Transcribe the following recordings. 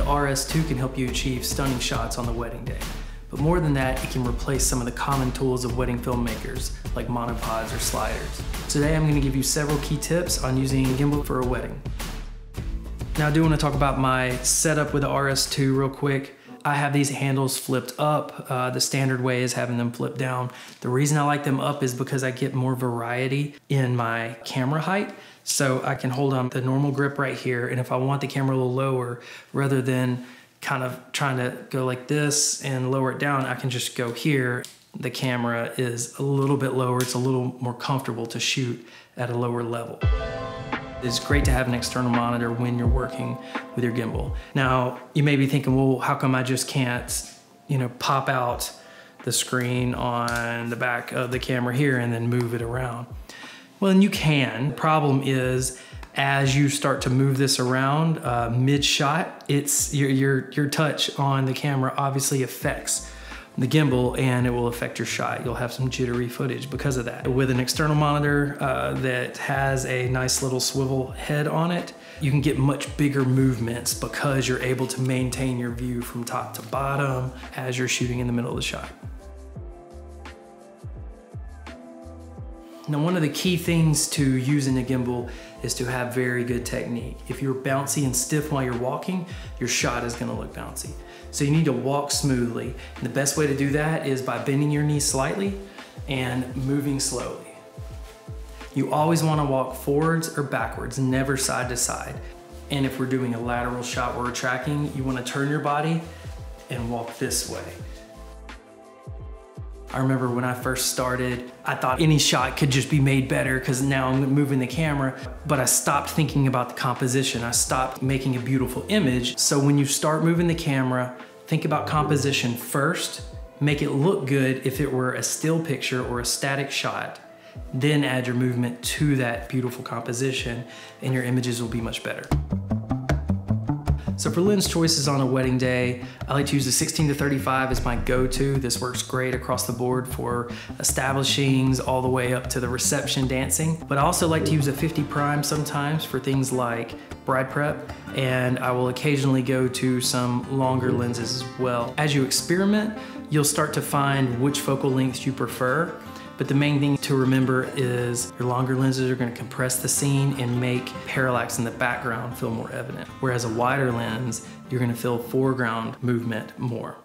the RS2 can help you achieve stunning shots on the wedding day. But more than that, it can replace some of the common tools of wedding filmmakers, like monopods or sliders. Today I'm gonna give you several key tips on using a gimbal for a wedding. Now I do wanna talk about my setup with the RS2 real quick. I have these handles flipped up. Uh, the standard way is having them flipped down. The reason I like them up is because I get more variety in my camera height. So I can hold on the normal grip right here. And if I want the camera a little lower, rather than kind of trying to go like this and lower it down, I can just go here. The camera is a little bit lower. It's a little more comfortable to shoot at a lower level. It's great to have an external monitor when you're working with your gimbal. Now, you may be thinking, well, how come I just can't, you know, pop out the screen on the back of the camera here and then move it around? Well, and you can. Problem is, as you start to move this around uh, mid-shot, it's your, your, your touch on the camera obviously affects the gimbal and it will affect your shot. You'll have some jittery footage because of that. With an external monitor uh, that has a nice little swivel head on it, you can get much bigger movements because you're able to maintain your view from top to bottom as you're shooting in the middle of the shot. Now, one of the key things to using a gimbal is to have very good technique. If you're bouncy and stiff while you're walking, your shot is gonna look bouncy. So you need to walk smoothly. And the best way to do that is by bending your knees slightly and moving slowly. You always wanna walk forwards or backwards, never side to side. And if we're doing a lateral shot where we're tracking, you wanna turn your body and walk this way. I remember when I first started, I thought any shot could just be made better because now I'm moving the camera, but I stopped thinking about the composition. I stopped making a beautiful image. So when you start moving the camera, think about composition first, make it look good if it were a still picture or a static shot, then add your movement to that beautiful composition and your images will be much better. So for lens choices on a wedding day, I like to use the 16 to 35 as my go-to. This works great across the board for establishings all the way up to the reception dancing. But I also like to use a 50 prime sometimes for things like bride prep, and I will occasionally go to some longer lenses as well. As you experiment, you'll start to find which focal lengths you prefer but the main thing to remember is your longer lenses are gonna compress the scene and make parallax in the background feel more evident. Whereas a wider lens, you're gonna feel foreground movement more.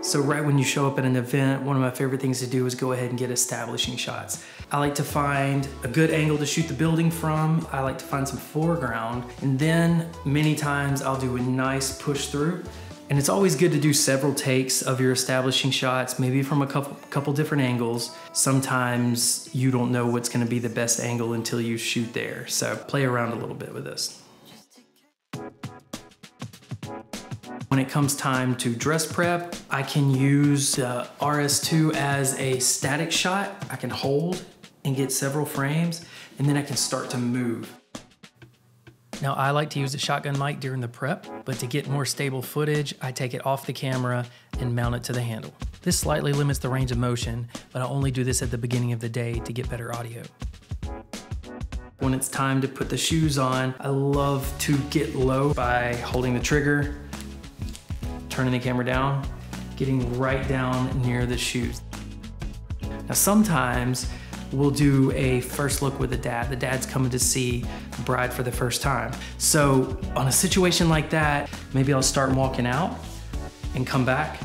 So right when you show up at an event, one of my favorite things to do is go ahead and get establishing shots. I like to find a good angle to shoot the building from. I like to find some foreground. And then many times I'll do a nice push through and it's always good to do several takes of your establishing shots, maybe from a couple, couple different angles. Sometimes you don't know what's gonna be the best angle until you shoot there. So play around a little bit with this. When it comes time to dress prep, I can use the RS2 as a static shot. I can hold and get several frames, and then I can start to move. Now I like to use a shotgun mic during the prep, but to get more stable footage, I take it off the camera and mount it to the handle. This slightly limits the range of motion, but I only do this at the beginning of the day to get better audio. When it's time to put the shoes on, I love to get low by holding the trigger, turning the camera down, getting right down near the shoes. Now sometimes we'll do a first look with the dad. The dad's coming to see the bride for the first time. So on a situation like that, maybe I'll start walking out and come back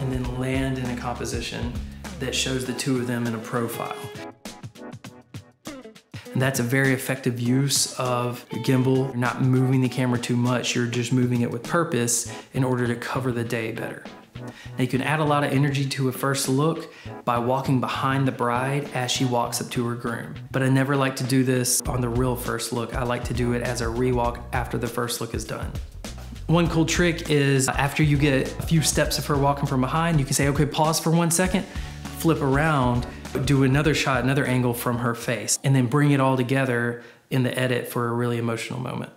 and then land in a composition that shows the two of them in a profile. And that's a very effective use of your gimbal. You're not moving the camera too much, you're just moving it with purpose in order to cover the day better. Now you can add a lot of energy to a first look by walking behind the bride as she walks up to her groom. But I never like to do this on the real first look. I like to do it as a rewalk after the first look is done. One cool trick is after you get a few steps of her walking from behind, you can say, okay, pause for one second, flip around, do another shot, another angle from her face, and then bring it all together in the edit for a really emotional moment.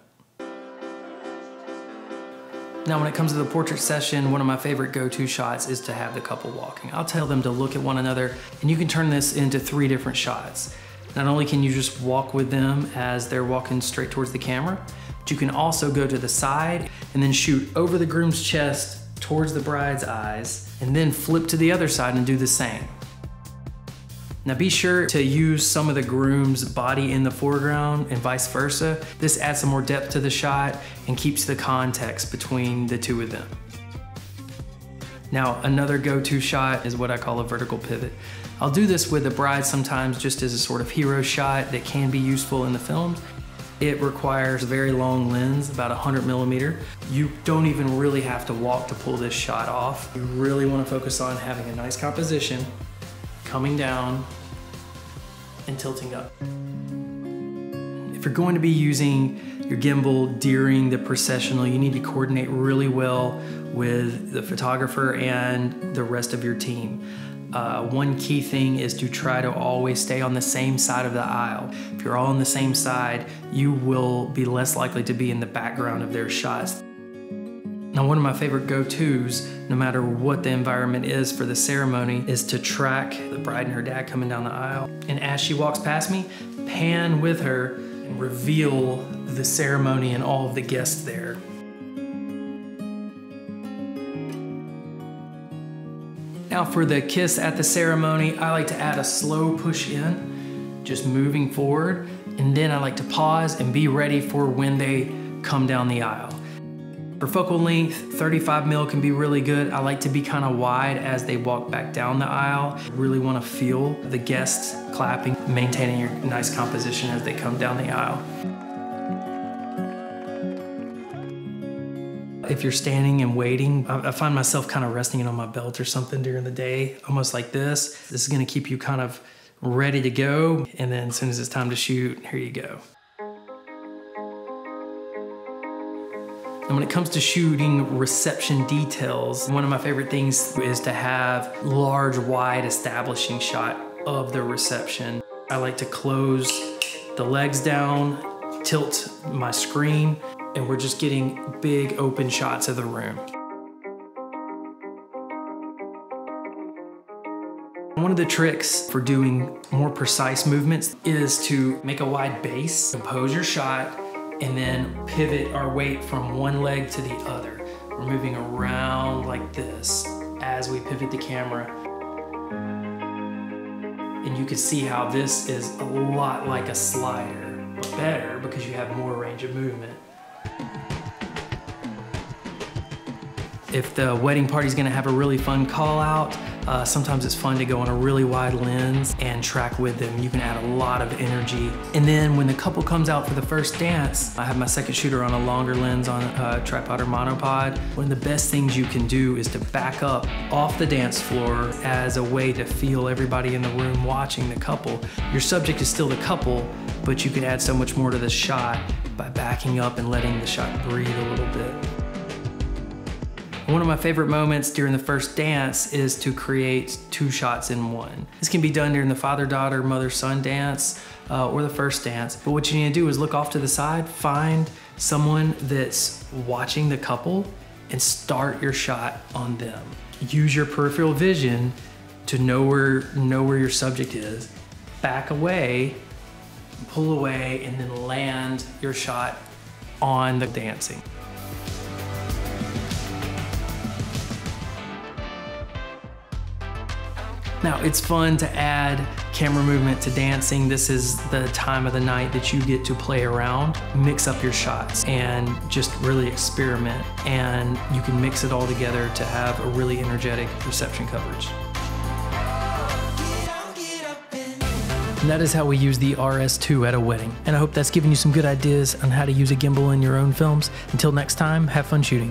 Now, when it comes to the portrait session, one of my favorite go-to shots is to have the couple walking. I'll tell them to look at one another, and you can turn this into three different shots. Not only can you just walk with them as they're walking straight towards the camera, But you can also go to the side and then shoot over the groom's chest towards the bride's eyes, and then flip to the other side and do the same. Now be sure to use some of the groom's body in the foreground and vice versa. This adds some more depth to the shot and keeps the context between the two of them. Now another go-to shot is what I call a vertical pivot. I'll do this with the bride sometimes just as a sort of hero shot that can be useful in the films. It requires a very long lens, about 100 millimeter. You don't even really have to walk to pull this shot off. You really wanna focus on having a nice composition, coming down, and tilting up. If you're going to be using your gimbal during the processional, you need to coordinate really well with the photographer and the rest of your team. Uh, one key thing is to try to always stay on the same side of the aisle. If you're all on the same side, you will be less likely to be in the background of their shots. Now, one of my favorite go-tos, no matter what the environment is for the ceremony, is to track the bride and her dad coming down the aisle. And as she walks past me, pan with her and reveal the ceremony and all of the guests there. Now for the kiss at the ceremony, I like to add a slow push in, just moving forward. And then I like to pause and be ready for when they come down the aisle. For focal length, 35 mil can be really good. I like to be kind of wide as they walk back down the aisle. Really want to feel the guests clapping, maintaining your nice composition as they come down the aisle. If you're standing and waiting, I find myself kind of resting it on my belt or something during the day, almost like this. This is gonna keep you kind of ready to go. And then as soon as it's time to shoot, here you go. And when it comes to shooting reception details, one of my favorite things is to have large, wide establishing shot of the reception. I like to close the legs down, tilt my screen, and we're just getting big open shots of the room. One of the tricks for doing more precise movements is to make a wide base, compose your shot, and then pivot our weight from one leg to the other. We're moving around like this as we pivot the camera. And you can see how this is a lot like a slider, but better because you have more range of movement. If the wedding party is gonna have a really fun call out, uh, sometimes it's fun to go on a really wide lens and track with them. You can add a lot of energy. And then when the couple comes out for the first dance, I have my second shooter on a longer lens on a tripod or monopod. One of the best things you can do is to back up off the dance floor as a way to feel everybody in the room watching the couple. Your subject is still the couple, but you can add so much more to the shot by backing up and letting the shot breathe a little bit. One of my favorite moments during the first dance is to create two shots in one. This can be done during the father-daughter, mother-son dance uh, or the first dance. But what you need to do is look off to the side, find someone that's watching the couple and start your shot on them. Use your peripheral vision to know where, know where your subject is. Back away, pull away, and then land your shot on the dancing. Now, it's fun to add camera movement to dancing. This is the time of the night that you get to play around, mix up your shots, and just really experiment. And you can mix it all together to have a really energetic reception coverage. And that is how we use the RS2 at a wedding. And I hope that's given you some good ideas on how to use a gimbal in your own films. Until next time, have fun shooting.